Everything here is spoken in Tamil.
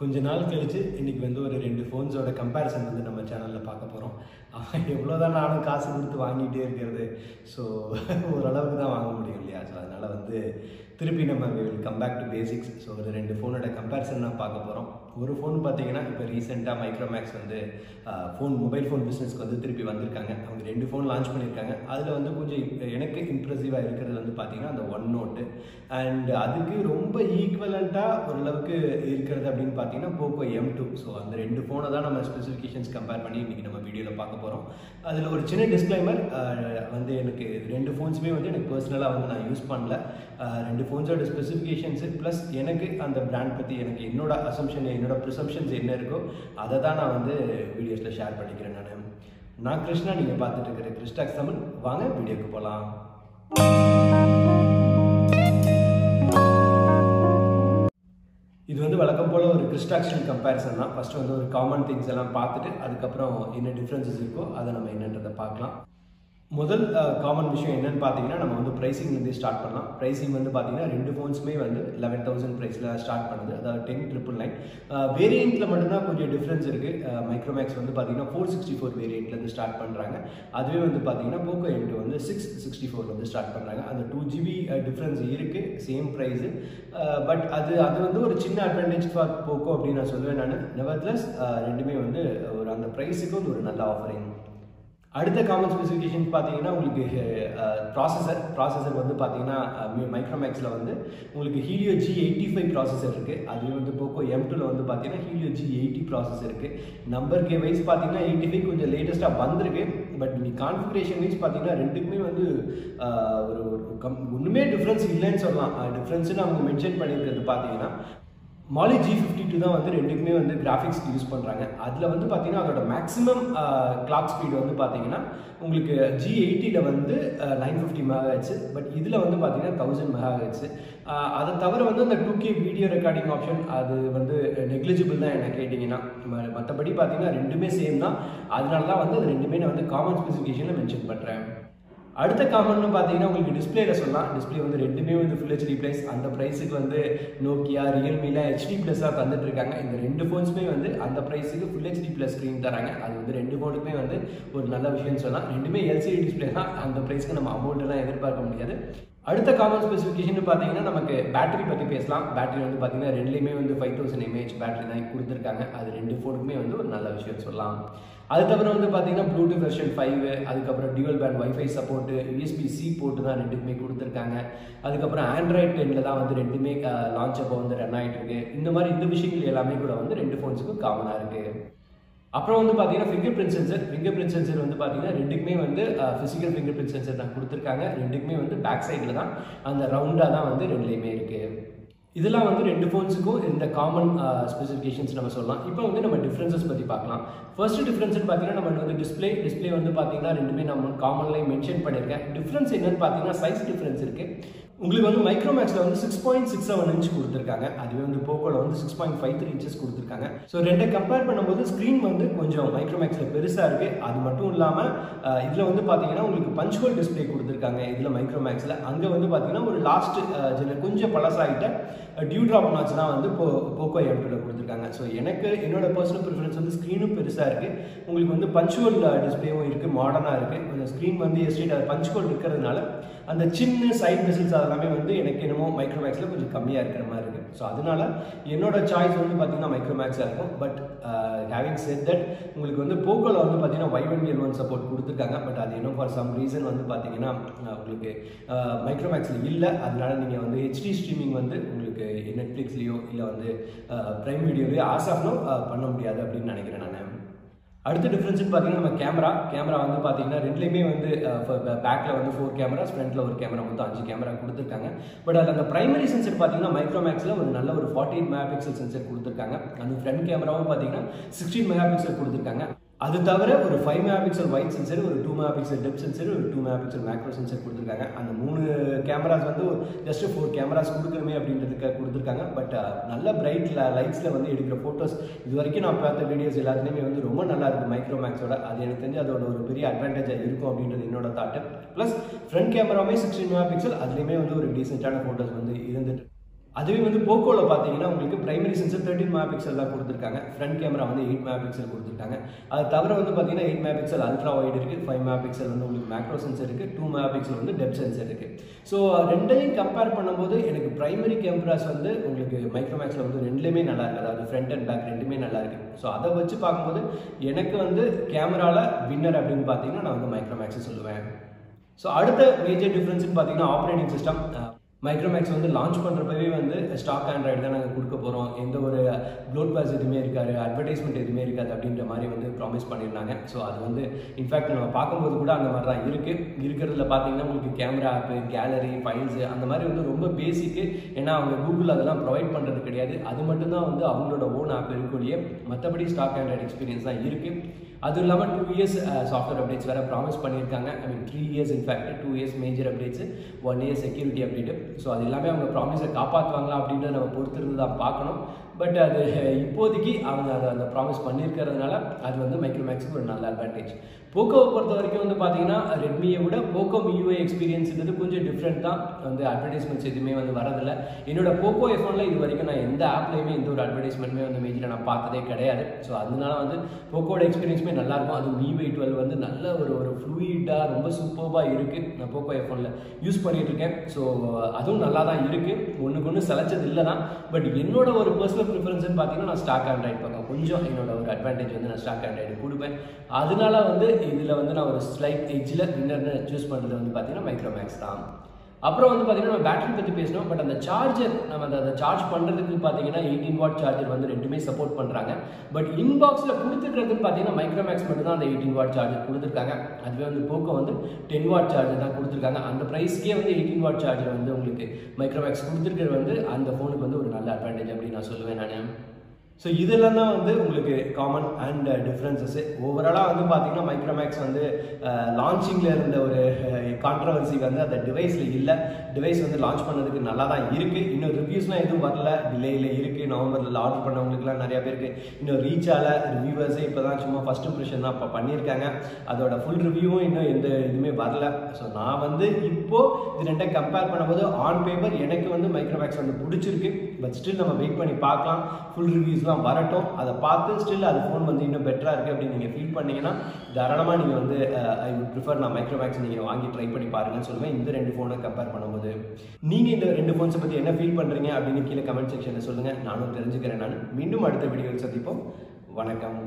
கொஞ்ச நாள் கழிச்சு இன்னைக்கு வந்து ஒரு ரெண்டு ஃபோன்ஸோட கம்பேரிசன் வந்து நம்ம சேனலில் பார்க்க போகிறோம் எவ்வளோதான் நானும் காசு கொடுத்து வாங்கிட்டே இருக்கிறது. ஸோ ஓரளவுக்கு தான் வாங்க முடியும் இல்லையா? ஸோ அதனால் வந்து திருப்பி நம்ம come back to basics so ஒரு ரெண்டு ஃபோனோட கம்பேரிசன் தான் பார்க்க போகிறோம் ஒரு ஃபோன் பார்த்தீங்கன்னா இப்போ ரீசெண்டாக மைக்ரோமேக்ஸ் வந்து ஃபோன் மொபைல் ஃபோன் பிஸ்னஸ்க்கு வந்து திருப்பி வந்திருக்காங்க. அவங்க ரெண்டு ஃபோன் லான்ச் பண்ணியிருக்காங்க அதில் வந்து கொஞ்சம் எனக்கு இம்ப்ரெசிவாக இருக்கிறது வந்து பார்த்தீங்கன்னா அந்த ஒன் நோட்டு அண்ட் அதுக்கு ரொம்ப ஈக்குவலண்ட்டாக ஓரளவுக்கு இருக்கிறது அப்படின்னு பார்த்தீங்கன்னா போக்கோ எம் டூ ஸோ அந்த ரெண்டு ஃபோனை தான் நம்ம ஸ்பெசிஃபிகேஷன்ஸ் கம்பேர் பண்ணி இன்றைக்கி நம்ம வீடியோவில் பார்க்க போகிறோம் அதில் ஒரு சின்ன டிஸ்க்ளைமர் வந்து எனக்கு ரெண்டு ஃபோன்ஸுமே வந்து எனக்கு பர்சனலாக வந்து நான் யூஸ் பண்ணல. ரெண்டு ஃபோன்ஸோட ஸ்பெசிஃபிகேஷன்ஸு ப்ளஸ் எனக்கு அந்த பிராண்ட் பற்றி எனக்கு என்னோட அசம்ஷன் என்னோட ப்ரிசப்ஷன்ஸ் என்ன இருக்கோ அதை தான் நான் வந்து வீடியோஸில் ஷேர் பண்ணிக்கிறேன் நான். நான் கிருஷ்ணா நீங்கள் பார்த்துட்டு இருக்கிற கிருஷ்டாக்ஸ் தமிழ் வாங்க வீடியோக்கு போகலாம் இது வந்து வழக்கம் போல் ஒரு கிறிஸ்டாக்ஷன் கம்பேரிசன் தான். ஃபஸ்ட்டு வந்து ஒரு காமன் திங்ஸ் எல்லாம் பார்த்துட்டு அதுக்கப்புறம் என்ன டிஃப்ரென்சஸ் இருக்கோ அதை நம்ம என்னன்றதை பார்க்கலாம். முதல் காமன் விஷயம் என்னென்னு பார்த்தீங்கன்னா நம்ம வந்து ப்ரைஸிங்லேருந்து ஸ்டார்ட் பண்ணலாம். ப்ரைஸிங் வந்து பார்த்தீங்கன்னா ரெண்டு ஃபோன்ஸுமே வந்து லெவன் தௌசண்ட் ப்ரைஸில் ஸ்டார்ட் பண்ணுது. அதாவது டென் ட்ரிபிள் நைன் வேரியண்ட்டில் மட்டும்தான் கொஞ்சம் டிஃப்ரென்ஸ் இருக்குது மைக்ரோமேக்ஸ் வந்து பார்த்தீங்கன்னா ஃபோர் சிக்ஸ்டி ஃபோர் வேரியண்ட்லேருந்து ஸ்டார்ட் பண்ணுறாங்க அதுவே வந்து பார்த்தீங்கன்னா போக்கோ எம் டூ வந்து சிக்ஸ் சிக்ஸ்டி ஃபோர்லேருந்து ஸ்டார்ட் பண்ணுறாங்க அந்த டூ ஜிபி டிஃப்ரென்ஸ் இருக்குது சேம் ப்ரைஸு பட் அது அது வந்து ஒரு சின்ன அட்வான்டேஜ் ஃபார் போக்கோ அப்படின்னு நான் சொல்லுவேன் நான். நெவர்த்லஸ் ரெண்டுமே வந்து ஒரு அந்த ப்ரைஸுக்கு வந்து ஒரு நல்ல ஆஃபரிங் அடுத்த காமன் ஸ்பெசிஃபிகேஷன் பார்த்தீங்கன்னா உங்களுக்கு ப்ராசஸர் ப்ராசஸர் வந்து பார்த்தீங்கன்னா மைக்ரோமேக்ஸில் வந்து உங்களுக்கு Helio G eighty five processor இருக்குது அதுவே வந்து போக்கோ எம் டூவில் வந்து பார்த்தீங்கன்னா ஹீலியோ ஜி எயிட்டி ப்ராசஸர் இருக்குது நம்பர் கே வைஸ் பார்த்தீங்கன்னா எயிட்டி ஃபைவ் கொஞ்சம் லேட்டஸ்ட்டாக வந்திருக்கு. பட் நீ கான்ஃபிகரேஷன் வைஸ் பார்த்தீங்கன்னா ரெண்டுக்குமே வந்து ஒரு ஒரு கம் ஒன்றுமே டிஃப்ரென்ஸ் இல்லைன்னு சொல்லலாம். டிஃப்ரென்ஸ்னு அவங்க மென்ஷன் பண்ணியிருக்கிறது பார்த்தீங்கன்னா மாலி ஜி ஃபிஃப்டி டூ தான் வந்து ரெண்டுக்குமே வந்து கிராஃபிக்ஸ் யூஸ் பண்ணுறாங்க அதில் வந்து பார்த்தீங்கன்னா அதோட மேக்ஸிமம் கிளாக் ஸ்பீடு வந்து பார்த்தீங்கன்னா உங்களுக்கு ஜி எயிட்டியில் வந்து நைன் ஃபிஃப்டி மெகாஹெட்ஸு பட் இதில் வந்து பார்த்தீங்கன்னா தௌசண்ட் மெகாஹெட்ஸு அதை தவிர வந்து அந்த two K video recording option அது வந்து நெக்லிஜிபிள் தான் என்ன கேட்டிங்கன்னா. மற்றபடி பார்த்தீங்கன்னா ரெண்டுமே சேம் தான். அதனால தான் வந்து அது ரெண்டுமே நான் வந்து காமன் ஸ்பெசிஃபிகேஷனில் மென்ஷன் பண்ணுறேன் அடுத்த காமன்னு பார்த்தீங்கன்னா உங்களுக்கு டிஸ்பிளேல சொல்லலாம். டிஸ்பிளே வந்து ரெண்டுமே வந்து ஃபுல் ஹெச்டி ப்ரைஸ் அந்த ப்ரைஸுக்கு வந்து நோக்கியா ரியல்மியில் ஹெச்டி ப்ளஸ்ஸாக தந்துட்டு இருக்காங்க இந்த ரெண்டு ஃபோன்ஸுமே வந்து அந்த ப்ரைஸுக்கு ஃபுல் ஹெச்டி ப்ளஸ் ஸ்க்ரீன் தராங்க. அது வந்து ரெண்டு ஃபோனுக்குமே வந்து ஒரு நல்ல விஷயம்னு சொல்லலாம். ரெண்டுமே எல்சிடி டிஸ்பிளே தான். அந்த ப்ரைஸ்க்கு நம்ம அமௌண்ட்டெல்லாம் எதிர்பார்க்க முடியாது. அடுத்த காமன் ஸ்பெசிஃபிகேஷன் பார்த்தீங்கன்னா நமக்கு பேட்டரி பற்றி பேசலாம். பேட்டரி வந்து பார்த்தீங்கன்னா ரெண்டுலேயுமே வந்து ஃபைவ் தௌசண்ட் எம்ஏஹெச் பேட்டரி தான் கொடுத்துருக்காங்க. அது ரெண்டு ஃபோனுக்குமே வந்து ஒரு நல்ல விஷயம் சொல்லலாம். அதுக்கப்புறம் வந்து பார்த்தீங்கன்னா ப்ளூடூத் வெர்ஷன் ஃபைவ் அதுக்கப்புறம் dual band WiFi support USB C port தான் ரெண்டுக்குமே கொடுத்துருக்காங்க. அதுக்கப்புறம் ஆண்ட்ராய்ட் டென்னில் தான் வந்து ரெண்டுமே லான்ச் அப்போ வந்து ரன் ஆகிட்டு இருக்கு. இந்த மாதிரி இந்த விஷயங்கள் எல்லாமே கூட வந்து ரெண்டு ஃபோன்ஸுக்கும் காமனாக இருக்குது அப்புறம் வந்து பார்த்தீங்கன்னா fingerprint sensor fingerprint sensor வந்து பார்த்தீங்கன்னா ரெண்டுக்குமே வந்து ஃபிசிக்கல் ஃபிங்கர் பிரிண்ட் சென்சர் தான் கொடுத்துருக்காங்க. ரெண்டுக்குமே வந்து பேக் சைடில் தான் அந்த ரவுண்டாக தான் வந்து ரெண்டுலேயுமே இருக்குது இதெல்லாம் வந்து ரெண்டு ஃபோன்ஸுக்கும் இந்த காமன் ஸ்பெசிஃபிகேஷன்ஸ் நம்ம சொல்லலாம். இப்போ வந்து நம்ம டிஃப்ரென்சஸ் பற்றி பார்க்கலாம். ஃபர்ஸ்ட் டிஃப்ரென்ஸ்னு பார்த்தீங்கன்னா நம்ம வந்து டிஸ்பிளே டிஸ்பிளே வந்து பார்த்தீங்கன்னா ரெண்டுமே நம்ம காமன்லேயே மென்ஷன் பண்ணியிருக்கேன். டிஃப்ரென்ஸ் என்னன்னு பார்த்தீங்கன்னா சைஸ் டிஃப்ரென்ஸ் இருக்குது உங்களுக்கு வந்து மைக்ரோமேக்ஸில் வந்து six point six seven inch கொடுத்துருக்காங்க. அதுவே வந்து போக்கோவில் வந்து six point five three inches கொடுத்துருக்காங்க. ஸோ ரெண்டை கம்பேர் பண்ணும்போது ஸ்க்ரீன் வந்து கொஞ்சம் மைக்ரோமேக்ஸில் பெருசாக இருக்குது அது மட்டும் இல்லாமல் இதில் வந்து பார்த்தீங்கன்னா உங்களுக்கு பஞ்ச் ஹோல் டிஸ்பிளே கொடுத்துருக்காங்க இதில் மைக்ரோமேக்ஸில் அங்கே வந்து பார்த்தீங்கன்னா ஒரு லாஸ்ட் ஜென கொஞ்சம் பழசாகிட்ட டியூ ட்ராப் நாட்ச் தான் வந்து போ போக்கோ எம்டில் கொடுத்துருக்காங்க. ஸோ எனக்கு என்னோட பர்சனல் ப்ரிஃபரன்ஸ் வந்து ஸ்க்ரீனும் பெருசாக இருக்குது உங்களுக்கு வந்து பஞ்ச் டிஸ்பிளேவும் இருக்குது மாடர்னாக இருக்குது கொஞ்சம் ஸ்க்ரீன் வந்து எஸ்டேட் அது பஞ்ச் இருக்கிறதுனால அந்த சின்ன சைட் மிசில்ஸ் அதெல்லாமே வந்து எனக்கு என்னமோ மைக்ரோமேக்ஸில் கொஞ்சம் கம்மியாக இருக்கிற மாதிரி இருக்குது ஸோ அதனால என்னோட சாய்ஸ் வந்து பார்த்தீங்கன்னா மைக்ரோமேக்ஸாக இருக்கும். பட் ஹேவிங் செட் தட் உங்களுக்கு வந்து போக்கோவில் வந்து பார்த்தீங்கன்னா Y one L one support கொடுத்துருக்காங்க. பட் அது இன்னும் ஃபார் சம் ரீசன் வந்து பார்த்தீங்கன்னா உங்களுக்கு மைக்ரோமேக்ஸில் இல்லை. அதனால நீங்கள் வந்து ஹெச்டி ஸ்ட்ரீமிங் வந்து உங்களுக்கு நெட்ஃப்ளிக்ஸ்லேயோ இல்லை வந்து ப்ரைம் வீடியோலையோ ஆஸ் ஆஃப் பண்ண முடியாது அப்படின்னு நினைக்கிறேன் நான். அடுத்த டிஃப்ரென்ஸ்னு பார்த்தீங்கன்னா நம்ம கேமரா கேமரா வந்து பார்த்தீங்கன்னா ரெண்டுலேயுமே வந்து பேக்கில் வந்து ஃபோர் கேமராஸ் ஃப்ரண்ட்டில் ஒரு கேமரா மொத்தம் அஞ்சு கேமரா கொடுத்துருக்காங்க. பட் அது அந்த பிரைமரி சென்சர் பார்த்தீங்கன்னா மைக்ரோமேக்ஸில் ஒரு நல்ல ஒரு forty eight megapixel sensor கொடுத்துருக்காங்க. அந்த ஃப்ரண்ட் கேமராவும் பார்த்தீங்கன்னா சிக்ஸ்டீன் மெகா பிக்சல் கொடுத்துருக்காங்க. அது தவிர ஒரு five megapixel wide sensor ஒரு two megapixel depth sensor ஒரு two megapixel macro sensor கொடுத்துருக்காங்க. அந்த மூணு கேமராஸ் வந்து ஜஸ்ட் ஃபோர் கேமராஸ் கொடுக்கணுமே அப்படின்றதுக்கு கொடுத்துருக்காங்க. பட் uh, நல்ல பிரைட் லைட்ஸில் வந்து எடுக்கிற ஃபோட்டோஸ் இது வரைக்கும் நான் பார்த்த வீடியோஸ் எல்லாத்துலேயுமே வந்து ரொம்ப நல்லா இருக்குது மைக்ரோ மேக்ஸோட அது எனக்கு தெரிஞ்சு அதோட ஒரு பெரிய அட்வான்டேஜாக இருக்கும் அப்படின்றது என்னோட தாட்டு ப்ளஸ் ஃப்ரண்ட் கேமராவுமே சிக்ஸ்டீன் மெகா பிக்சல் அதுலேயுமே வந்து ஒரு டீசென்ட்டான ஃபோட்டோஸ் வந்து இருந்துட்டு அதுவே வந்து போக்கோவில் பார்த்தீங்கன்னா உங்களுக்கு primary sensor thirteen megapixel தான் கொடுத்துருக்காங்க. ஃப்ரண்ட் கேமரா வந்து எயிட் மெகா பிக்சல் கொடுத்துருக்காங்க. அது தவிர வந்து பார்த்தீங்கன்னா eight megapixel ultra wide இருக்குது ஃபைவ் மெகா பிக்சல் வந்து உங்களுக்கு மேக்ரோ சென்சர் இருக்குது டூ மெகா பிக்சல் வந்து டெப் சென்சர் இருக்குது ஸோ ரெண்டையும் கம்பேர் பண்ணும்போது எனக்கு பிரைமரி கேமராஸ் வந்து உங்களுக்கு மைக்ரோமேக்ஸில் வந்து ரெண்டுலேயுமே நல்லா இருக்குது அதாவது ஃப்ரண்ட் அண்ட் பேக் ரெண்டுமே நல்லா இருக்குது ஸோ அதை வச்சு பார்க்கும்போது எனக்கு வந்து கேமராவில் வின்னர் அப்படின்னு பார்த்தீங்கன்னா நான் வந்து மைக்ரோமேக்ஸை சொல்லுவேன். ஸோ அடுத்த மேஜர் டிஃப்ரென்ஸ்னு பார்த்தீங்கன்னா ஆப்ரேட்டிங் சிஸ்டம் மைக்ரோமேக்ஸ் வந்து லான்ச் பண்ணுறப்பவே வந்து ஸ்டாக் ஆண்ட்ராய்டு தான் நாங்கள் கொடுக்க போகிறோம் எந்த ஒரு ப்ளோட் பாஸ் எதுவுமே இருக்காது அட்வர்டைஸ்மெண்ட் எதுவுமே இருக்காது அப்படின்ற மாதிரி வந்து ப்ராமிஸ் பண்ணியிருந்தாங்க. ஸோ அது வந்து இன்ஃபேக்ட் நம்ம பார்க்கும்போது கூட அந்த மாதிரி தான் இருக்குது இருக்கிறதுல பார்த்தீங்கன்னா உங்களுக்கு கேமரா ஆப்பு கேலரி ஃபைல்ஸு அந்த மாதிரி வந்து ரொம்ப பேசிக்கு ஏன்னா அவங்க கூகுள் அதெல்லாம் ப்ரொவைட் பண்ணுறது கிடையாது. அது மட்டும்தான் வந்து அவங்களோட ஓன் ஆப் இருக்கக்கூடிய மற்றபடி ஸ்டாக் ஆண்ட்ராய்டு எக்ஸ்பீரியன்ஸ் தான் இருக்குது அதுவும் இல்லாமல் டூ இயர்ஸ் சாஃப்ட்வேர் அப்டேட்ஸ் வேறு ப்ராமிஸ் பண்ணியிருக்காங்க. I mean three years in fact two years major updates one year security update so அது எல்லாமே அவங்க ப்ராமிஸை காப்பாற்றுவாங்களா அப்படின்றத நம்ம பொறுத்திருந்து தான் பார்க்கணும். பட் அது இப்போதைக்கு அவங்க அதை அந்த ப்ராமிஸ் பண்ணியிருக்கிறதுனால அது வந்து மைக்ரோமேக்ஸுக்கு ஒரு நல்ல அட்வான்டேஜ் போக்கோவை பொறுத்த வரைக்கும் வந்து பார்த்தீங்கன்னா ரெட்மியை விட போக்கோ மியூஐ எக்ஸ்பீரியன்ஸ்ன்றது கொஞ்சம் டிஃப்ரெண்ட் தான். வந்து அட்வர்டைஸ்மெண்ட்ஸ் எதுவுமே வந்து வரதில்லை என்னோட போக்கோ எஃபோனில் இது வரைக்கும் நான் எந்த ஆப்லையுமே எந்த ஒரு அட்வர்டைஸ்மெண்ட்டுமே வந்து மேஜராக நான் பார்த்ததே கிடையாது. ஸோ அதனால வந்து போக்கோட எக்ஸ்பீரியன்ஸுமே நல்லாயிருக்கும் அது மியூஐ டுவெல் வந்து நல்ல ஒரு ஒரு ஃப்ளூயிட்டாக ரொம்ப சூப்பர்வாக இருக்குது நான் போக்கோ எஃபோனில் யூஸ் பண்ணிகிட்டு இருக்கேன். ஸோ அதுவும் நல்லா தான் இருக்குது ஒன்றுக்கு ஒன்று செலச்சது இல்லை தான். பட் என்னோட ஒரு பர்சனல் ப்ரிஃபரன்ஸ்னு பார்த்தீங்கன்னா நான் ஸ்டாக் ஆண்ட்ராய்டு பக்கம். கொஞ்சம் என்னோட ஒரு அட்வான்டேஜ் வந்து நான் ஸ்டாக் ஆண்ட்ராய்டு கொடுப்பேன். அதனால வந்து இதில் வந்து நான் ஒரு ஸ்லைட் எஜ்ஜில் வின்னர்னு சூஸ் பண்ணுறது வந்து பார்த்தீங்கன்னா மைக்ரோமேக்ஸ் தான். அப்புறம் வந்து பார்த்தீங்கன்னா நம்ம பேட்டரி பற்றி பேசணும் பட் அந்த சார்ஜர் நம்ம அந்த அதை சார்ஜ் பண்ணுறதுக்கு பார்த்தீங்கன்னா எயிட்டீன் வாட் சார்ஜர் வந்து ரெண்டுமே சப்போர்ட் பண்ணுறாங்க பட் இன்பாக்ஸில் கொடுத்துருக்கிறதுன்னு பார்த்தீங்கன்னா மைக்ரோமேக்ஸ் மட்டும் தான் அந்த எயிட்டீன் வாட் சார்ஜர் கொடுத்துருக்காங்க. அதுவே வந்து போக்கோ வந்து டென் வாட் சார்ஜர் தான் கொடுத்துருக்காங்க. அந்த ப்ரைஸ்க்கே வந்து எயிட்டீன் வாட் சார்ஜர் வந்து உங்களுக்கு மைக்ரோமேக்ஸ் கொடுத்துருக்கிறது வந்து அந்த ஃபோனுக்கு வந்து ஒரு நல்ல அட்வான்டேஜ் அப்படின்னு நான் சொல்லுவேன் நான். ஸோ இதெல்லாம் தான் வந்து உங்களுக்கு காமன் அண்ட் டிஃப்ரென்சஸ் ஓவராலாக வந்து பார்த்தீங்கன்னா மைக்ரோமேக்ஸ் வந்து uh, லான்ச்சிங்கில் இருந்த ஒரு uh, கான்ட்ரவர்சி வந்து அந்த டிவைஸில் இல்லை. டிவைஸ் வந்து லான்ச் பண்ணதுக்கு நல்லா தான் இருக்குது இன்னும் ரிவ்யூஸ்லாம் எதுவும் வரல. டிலேயில் இருக்குது நவம்பரில் ஆர்டர் பண்ணவங்களுக்குலாம் நிறைய பேருக்கு இன்னும் ரீச் ஆகல. ரிவ்யூவர்ஸே இப்போ தான் சும்மா ஃபஸ்ட் இம்ப்ரெஷன் தான் இப்போ பண்ணியிருக்காங்க. அதோட ஃபுல் ரிவ்யூவும் இன்னும் எந்த இதுவுமே வரல. ஸோ நான் வந்து இப்போது இது ரெண்டையும் கம்பேர் பண்ணும்போது ஆன் பேப்பர் எனக்கு வந்து மைக்ரோமேக்ஸ் வந்து பிடிச்சிருக்கு. பட் ஸ்டில் நம்ம வெயிட் பண்ணி பார்க்கலாம். ஃபுல் ரிவ்யூஸ்லாம் வரட்டும். அதை பார்த்து ஸ்டில் அது ஃபோன் வந்து இன்னும் பெட்டராக இருக்குது அப்படின்னு நீங்கள் ஃபீல் பண்ணீங்கன்னா தாராளமாக நீங்கள் வந்து ஐ வுட் ப்ரிஃபர் நான் மைக்ரோமேக்ஸ் நீங்கள் வாங்கி ட்ரை பண்ணி பாருங்கன்னு சொல்லுவேன். இந்த ரெண்டு ஃபோனை கம்பேர் பண்ணும்போது. நீங்கள் இந்த ரெண்டு ஃபோன்ஸை பற்றி என்ன ஃபீல் பண்ணுறீங்க அப்படின்னு கீழே கமெண்ட் செக்ஷனில் சொல்லுங்கள் நானும் தெரிஞ்சுக்கிறேன் நான். மீண்டும் அடுத்த வீடியோவில் சந்திப்போம். வணக்கம்.